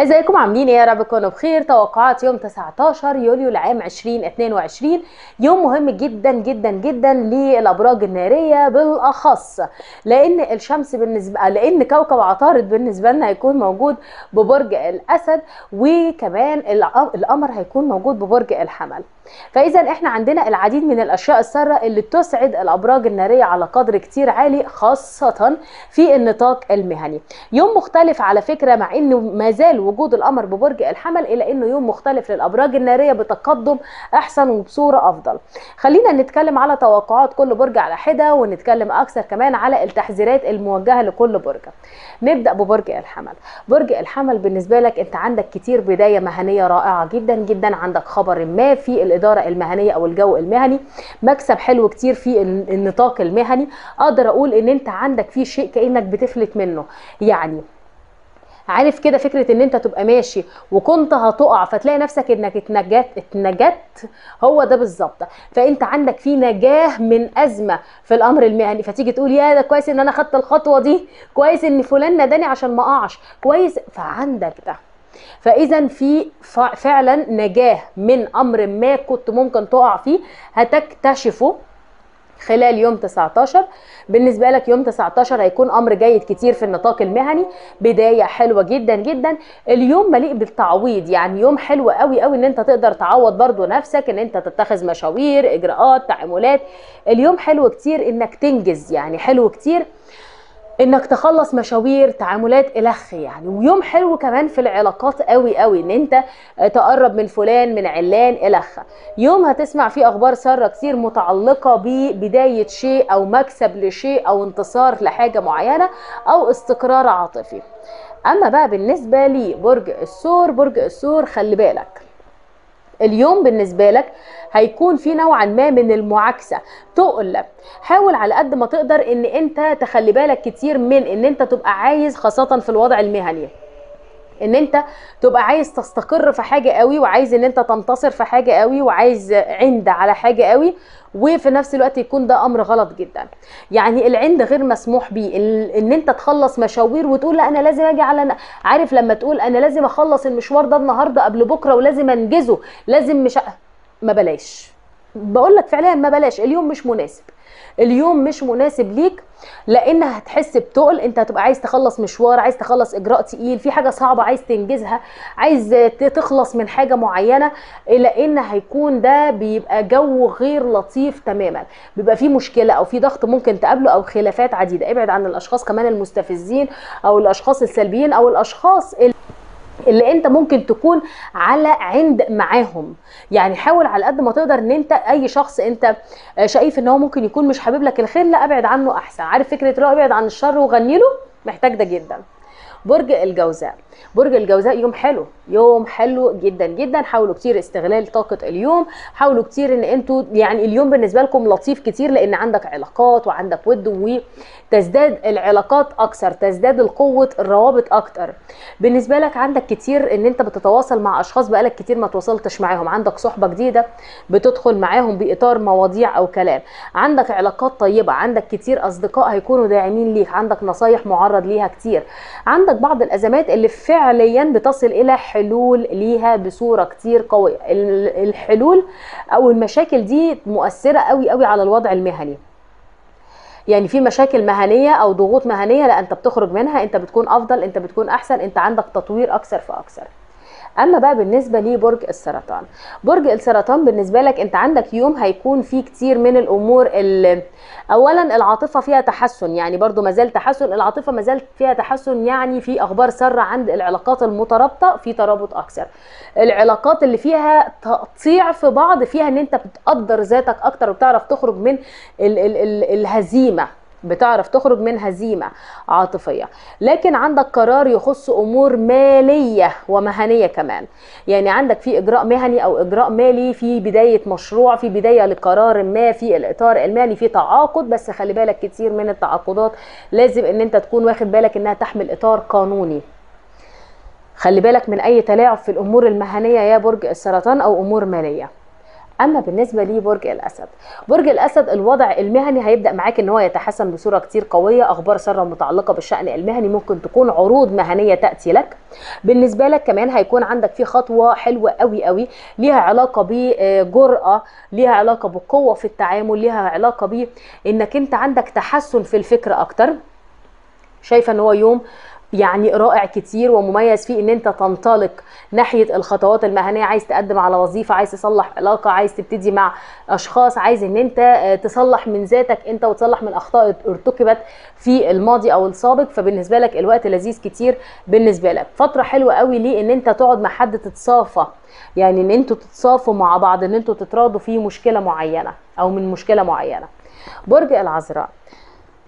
ازيكم؟ عاملين إيه يا رب؟ تكونوا بخير. توقعات يوم 19 يوليو لعام 2022 يوم مهم جدا جدا جدا للأبراج النارية بالأخص لأن الشمس بالنسبة لأن كوكب عطارد بالنسبة لنا هيكون موجود ببرج الأسد وكمان القمر هيكون موجود ببرج الحمل. فاذا إحنا عندنا العديد من الأشياء السارة اللي تسعد الأبراج النارية على قدر كتير عالي خاصة في النطاق المهني. يوم مختلف على فكرة مع إنه ما زال وجود القمر ببرج الحمل الا إنه يوم مختلف للأبراج النارية بتقدم أحسن وبصوره أفضل. خلينا نتكلم على توقعات كل برج على حدة ونتكلم أكثر كمان على التحذيرات الموجهة لكل برج. نبدأ ببرج الحمل. برج الحمل بالنسبة لك أنت عندك كتير بداية مهنية رائعة جدا جدا. عندك خبر ما في الإدارة المهنية أو الجو المهني. مكسب حلو كتير في النطاق المهني. أقدر أقول إن أنت عندك فيه شيء كأنك بتفلت منه. يعني عارف كده فكرة إن أنت تبقى ماشي وكنت هتقع فتلاقي نفسك إنك اتنجت اتنجت. هو ده بالظبط. فأنت عندك في نجاة من أزمة في الأمر المهني. فتيجي تقول يا ده كويس إن أنا خدت الخطوة دي كويس إن فلان ناداني عشان ما أقعش. كويس. فعندك ده. فإذا في فعلا نجاة من أمر ما كنت ممكن تقع فيه هتكتشفه. خلال يوم 19 بالنسبة لك يوم 19 هيكون أمر جيد كتير في النطاق المهني. بداية حلوة جدا جدا. اليوم مليء بالتعويض يعني يوم حلو قوي قوي إن أنت تقدر تعوض برضو نفسك إن أنت تتخذ مشاوير إجراءات تعاملات. اليوم حلو كتير إنك تنجز يعني حلو كتير. إنك تخلص مشاوير تعاملات الخ يعني. ويوم حلو كمان في العلاقات قوي قوي إن أنت تقرب من فلان من علان الخ يوم هتسمع فيه أخبار سارة كتير متعلقة ببداية شيء أو مكسب لشيء أو انتصار لحاجة معينة أو استقرار عاطفي. أما بقى بالنسبة لي برج الثور برج الثور خلي بالك. اليوم بالنسبة لك هيكون في نوعا ما من المعاكسة. تقل حاول على قد ما تقدر إن أنت تخلي بالك كتير من إن أنت تبقى عايز خاصة في الوضع المهني. ان انت تبقى عايز تستقر في حاجة قوي وعايز ان انت تنتصر في حاجة قوي وعايز عند على حاجة قوي وفي نفس الوقت يكون ده أمر غلط جدا. يعني العند غير مسموح بيه ان انت تخلص مشاوير وتقول لا أنا لازم أجي على عارف لما تقول أنا لازم أخلص المشوار ده النهارده قبل بكرة ولازم أنجزه لازم مش ما بلاش. بقول لك فعليا ما بلاش اليوم مش مناسب. اليوم مش مناسب ليك لأن هتحس بتقل. أنت هتبقى عايز تخلص مشوار عايز تخلص إجراء تقيل في حاجة صعبة عايز تنجزها عايز تخلص من حاجة معينة لأن هيكون ده بيبقى جو غير لطيف تماما. بيبقى في مشكلة أو في ضغط ممكن تقابله أو خلافات عديدة. ابعد عن الأشخاص كمان المستفزين أو الأشخاص السلبيين أو الأشخاص اللي اللي انت ممكن تكون على عند معاهم. يعني حاول على قد ما تقدر ان انت اي شخص انت شايف ان هو ممكن يكون مش حابب لك الخير لا ابعد عنه احسن. عارف فكرة لو ابعد عن الشر وغني له؟ محتاج ده جدا. برج الجوزاء. برج الجوزاء يوم حلو يوم حلو جدا جدا. حاولوا كتير استغلال طاقة اليوم. حاولوا كتير إن أنتوا يعني اليوم بالنسبة لكم لطيف كتير لأن عندك علاقات وعندك ود وتزداد العلاقات أكثر تزداد القوة الروابط أكتر. بالنسبة لك عندك كتير إن أنت بتتواصل مع أشخاص بقالك كتير ما تواصلتش معاهم. عندك صحبة جديدة بتدخل معاهم بإطار مواضيع أو كلام. عندك علاقات طيبة عندك كتير أصدقاء هيكونوا داعمين ليك عندك نصايح معرض ليها كتير. عندك بعض الأزمات اللي فعليا بتصل إلى حلول ليها بصورة كتير قوية. الحلول أو المشاكل دي مؤثرة قوي قوي على الوضع المهني. يعني في مشاكل مهنية أو ضغوط مهنية لا أنت بتخرج منها أنت بتكون أفضل أنت بتكون أحسن أنت عندك تطوير أكثر فأكثر. أما بقى بالنسبة لبرج السرطان. برج السرطان بالنسبة لك أنت عندك يوم هيكون فيه كتير من الأمور اللي اولا العاطفة فيها تحسن يعني برضو مازال تحسن. العاطفة مازال فيها تحسن يعني في أخبار سارة عند العلاقات المترابطة في ترابط أكثر. العلاقات اللي فيها تقطيع في بعض فيها إن أنت بتقدر ذاتك أكتر وبتعرف تخرج من ال ال ال الهزيمة. بتعرف تخرج من هزيمة عاطفية. لكن عندك قرار يخص أمور مالية ومهنية كمان. يعني عندك في إجراء مهني أو إجراء مالي في بداية مشروع في بداية لقرار ما في الإطار المالي في تعاقد. بس خلي بالك كتير من التعاقدات لازم إن أنت تكون واخد بالك إنها تحمل إطار قانوني. خلي بالك من أي تلاعب في الأمور المهنية يا برج السرطان أو أمور مالية. أما بالنسبة لبرج الأسد. برج الأسد الوضع المهني هيبدأ معاك إن هو يتحسن بصورة كتير قوية. أخبار ساره متعلقة بالشأن المهني ممكن تكون عروض مهنية تأتي لك. بالنسبة لك كمان هيكون عندك في خطوة حلوة قوي قوي ليها علاقة بجرأة ليها علاقة بقوه في التعامل ليها علاقة بإنك أنت عندك تحسن في الفكر أكتر. شايفة إن هو يوم يعني رائع كتير ومميز فيه إن أنت تنطلق ناحية الخطوات المهنية. عايز تقدم على وظيفة عايز تصلح علاقة عايز تبتدي مع أشخاص عايز إن أنت تصلح من ذاتك أنت وتصلح من أخطاء ارتكبت في الماضي أو السابق. فبالنسبة لك الوقت لذيذ كتير بالنسبة لك. فترة حلوة قوي ليه إن أنت تقعد مع حد تتصافى. يعني إن أنتوا تتصافوا مع بعض إن أنتوا تتراضوا في مشكلة معينة أو من مشكلة معينة. برج العذراء.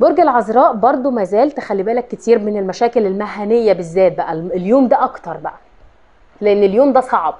برج العذراء برضو مازال تخلي بالك كتير من المشاكل المهنية بالذات بقى اليوم ده أكتر بقى لأن اليوم ده صعب.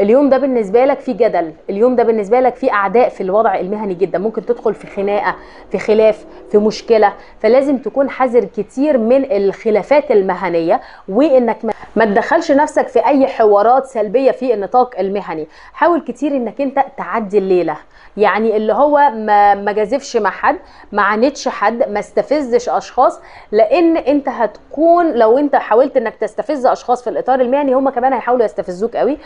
اليوم ده بالنسبة لك في جدل اليوم ده بالنسبة لك في أعداء في الوضع المهني جدا. ممكن تدخل في خناقة في خلاف في مشكلة. فلازم تكون حذر كتير من الخلافات المهنية وإنك ما تدخلش نفسك في أي حوارات سلبية في النطاق المهني. حاول كتير إنك أنت تعدي الليلة. يعني اللي هو ما ما جازفش مع حد ما عاندش حد ما استفزش أشخاص. لأن أنت هتكون لو أنت حاولت إنك تستفز أشخاص في الإطار المهني هم كمان هيحاولوا يستفزوك قوي.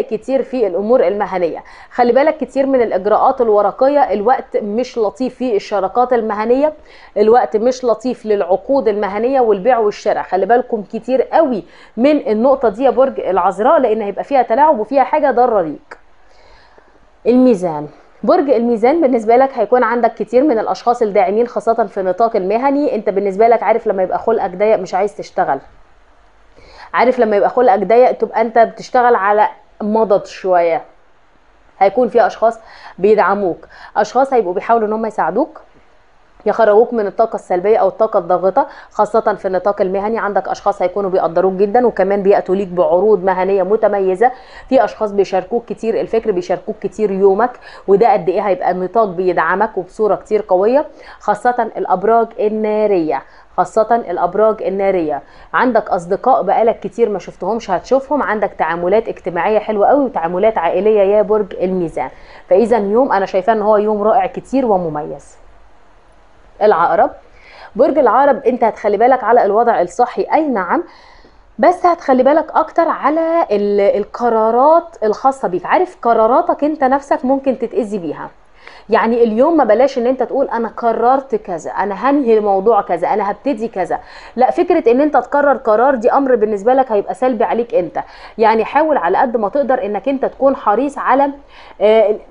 كتير في الأمور المهنية. خلي بالك كتير من الإجراءات الورقية الوقت مش لطيف في الشراكات المهنية الوقت مش لطيف للعقود المهنية والبيع والشراء. خلي بالكم كتير قوي من النقطة دي يا برج العذراء لأن هيبقى فيها تلاعب وفيها حاجة ضارة ليك. الميزان. برج الميزان بالنسبة لك هيكون عندك كتير من الأشخاص الداعمين خاصة في النطاق المهني. أنت بالنسبة لك عارف لما يبقى خلقك ضيق مش عايز تشتغل. عارف لما يبقى خلقك ضيق تبقى أنت بتشتغل على مضض شوية. هيكون في أشخاص بيدعموك. أشخاص هيبقوا بيحاولوا إن هم يساعدوك. يخرجوك من الطاقة السلبية أو الطاقة الضاغطة خاصة في النطاق المهني. عندك أشخاص هيكونوا بيقدروك جدا وكمان بيأتوا ليك بعروض مهنية متميزة. في أشخاص بيشاركوك كتير الفكر بيشاركوك كتير يومك وده قد إيه هيبقى النطاق بيدعمك وبصورة كتير قوية خاصة الأبراج النارية. خاصة الأبراج النارية. عندك أصدقاء بقالك كتير ما شفتهمش هتشوفهم. عندك تعاملات اجتماعية حلوة قوي وتعاملات عائلية يا برج الميزان. فإذا يوم أنا شايفاه إن هو يوم رائع كتير ومميز. العقرب. برج العقرب انت هتخلي بالك على الوضع الصحي. اي نعم بس هتخلي بالك أكتر على القرارات الخاصة بيك. عارف قراراتك انت نفسك ممكن تتأذي بيها. يعني اليوم ما بلاش ان انت تقول أنا قررت كذا أنا هنهي الموضوع كذا أنا هبتدي كذا. لا فكرة ان انت تقرر قرار دي أمر بالنسبة لك هيبقى سلبي عليك انت. يعني حاول على قد ما تقدر انك انت تكون حريص على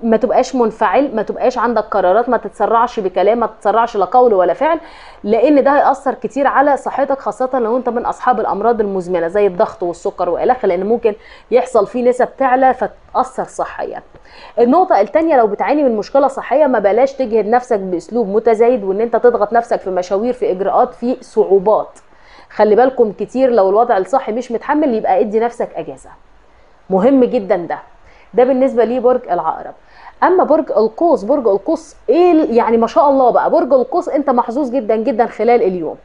ما تبقاش منفعل ما تبقاش عندك قرارات ما تتسرعش بكلام ما تتسرعش لا قول ولا فعل لأن ده هيأثر كتير على صحتك خاصة لو انت من اصحاب الامراض المزمنة زي الضغط والسكر والخ لأن ممكن يحصل فيه نسب تعلى فتأثر صحيا. النقطة الثانية لو بتعاني من مشكلة صحية ما بلاش تجهد نفسك بأسلوب متزايد وإن أنت تضغط نفسك في مشاوير في إجراءات في صعوبات. خلي بالكم كتير لو الوضع الصحي مش متحمل يبقى ادي نفسك أجازة. مهم جدا ده. ده بالنسبة لي برج العقرب. أما برج القوس برج القوس إيه يعني ما شاء الله بقى برج القوس أنت محظوظ جدا جدا خلال اليوم.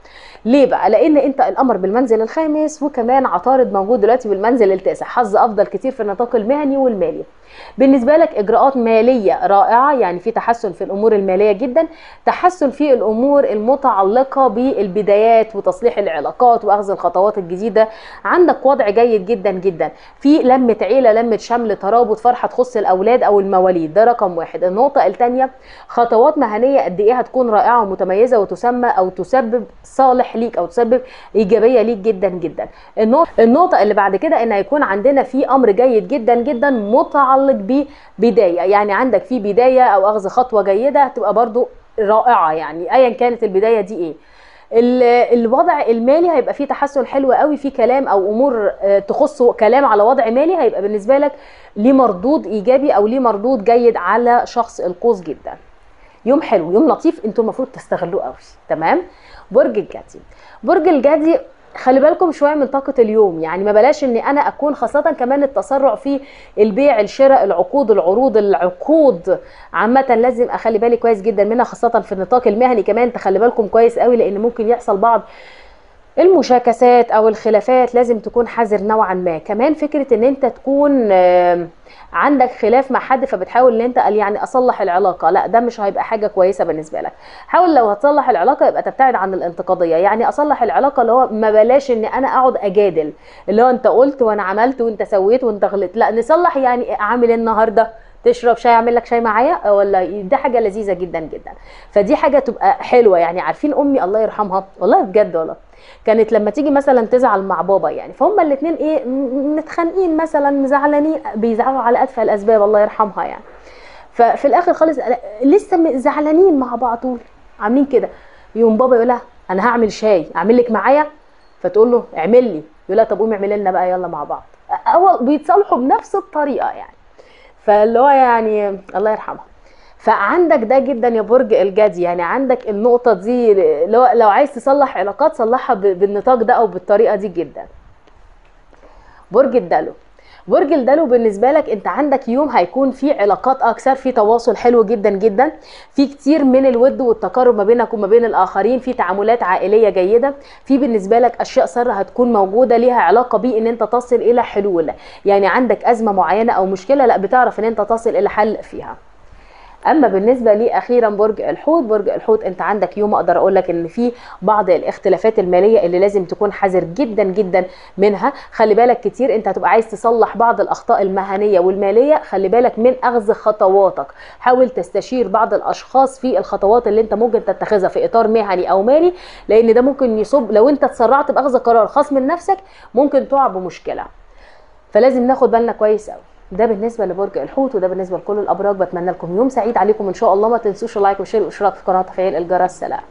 ليه بقى؟ لأن أنت القمر بالمنزل الخامس وكمان عطارد موجود دلوقتي بالمنزل التاسع. حظ أفضل كتير في النطاق المهني والمالي. بالنسبة لك إجراءات مالية رائعة يعني في تحسن في الأمور المالية جدا تحسن في الأمور المتعلقة بالبدايات وتصليح العلاقات وأخذ الخطوات الجديدة. عندك وضع جيد جدا جدا. في لمة عيلة لمة شمل ترابط فرحة تخص الأولاد أو المواليد. ده رقم واحد. النقطة الثانية خطوات مهنية قد إيه هتكون رائعة ومتميزة وتسمى أو تسبب صالح ليك أو تسبب إيجابية ليك جدا جدا. النقطة اللي بعد كده إن هيكون عندنا في أمر جيد جدا جدا متعلق ببداية. يعني عندك في بداية أو أخذ خطوة جيدة هتبقى برضو رائعة. يعني ايا كانت البداية دي إيه. الوضع المالي هيبقى فيه تحسن حلو قوي. في كلام أو أمور تخص كلام على وضع مالي هيبقى بالنسبة لك ليه مردود إيجابي أو ليه مردود جيد على شخص القوس جدا. يوم حلو يوم لطيف أنتوا المفروض تستغلوه قوي تمام؟ برج الجدي. برج الجدي خلي بالكم شوية من طاقة اليوم يعني ما بلاش ان أنا أكون خاصة كمان التسرع في البيع الشراء العقود العروض العقود عامة لازم أخلي بالي كويس جدا منها خاصة في النطاق المهني كمان تخلي بالكم كويس قوي لأن ممكن يحصل بعض المشاكسات أو الخلافات لازم تكون حذر نوعا ما. كمان فكرة إن أنت تكون عندك خلاف مع حد فبتحاول إن أنت قال يعني أصلح العلاقة. لا ده مش هيبقى حاجة كويسة بالنسبة لك. حاول لو هتصلح العلاقة يبقى تبتعد عن الانتقادية. يعني أصلح العلاقة اللي هو ما بلاش إن أنا أقعد أجادل. اللي هو أنت قلت وأنا عملت وأنت سويت وأنت غلطت. لا نصلح يعني اعمل إيه النهارده؟ تشرب شاي أعمل لك شاي معايا؟ ولا ده حاجة لذيذة جدا جدا. فدي حاجة تبقى حلوة يعني عارفين أمي الله يرحمها؟ والله بجد والله. كانت لما تيجي مثلا تزعل مع بابا يعني فهم الاثنين إيه متخانقين مثلا زعلانين بيزعلوا على اتفه الأسباب الله يرحمها يعني. ففي الآخر خالص لسه زعلانين مع بعض طول عاملين كده. يقوم بابا يقول لها أنا هعمل شاي أعمل لك معايا؟ فتقول له اعمل لي. يقول لها طب قومي اعملي لنا بقى يلا مع بعض. هو بيتصالحوا بنفس الطريقة يعني. فاللي هو يعني الله يرحمها فعندك ده جدا يا برج الجدي يعني عندك النقطة دي لو, لو عايز تصلح علاقات صلحها بالنطاق ده أو بالطريقة دي جدا. برج الدلو. برج الدلو بالنسبة لك انت عندك يوم هيكون فيه علاقات أكثر في تواصل حلو جدا جدا في كتير من الود والتقارب ما بينك وما بين الآخرين في تعاملات عائلية جيدة في بالنسبة لك أشياء سر هتكون موجودة ليها علاقة بان انت تصل إلى حلول. يعني عندك أزمة معينة أو مشكلة لأ بتعرف إن انت تصل إلى حل فيها. أما بالنسبة لي أخيرا برج الحوت برج الحوت أنت عندك يوم أقدر أقول لك إن في بعض الاختلافات المالية اللي لازم تكون حذر جدا جدا منها. خلي بالك كتير أنت هتبقى عايز تصلح بعض الأخطاء المهنية والمالية. خلي بالك من أخذ خطواتك. حاول تستشير بعض الأشخاص في الخطوات اللي أنت ممكن تتخذها في إطار مهني أو مالي لأن ده ممكن يصب لو أنت تسرعت بأخذ قرار خاص من نفسك ممكن تقع بمشكلة. فلازم ناخد بالنا كويس قوي ده بالنسبة لبرج الحوت وده بالنسبة لكل الأبراج. بتمنى لكم يوم سعيد عليكم. إن شاء الله ما تنسوش ال like وال share والإشتراك في قناة تفعيل الجرس. سلام.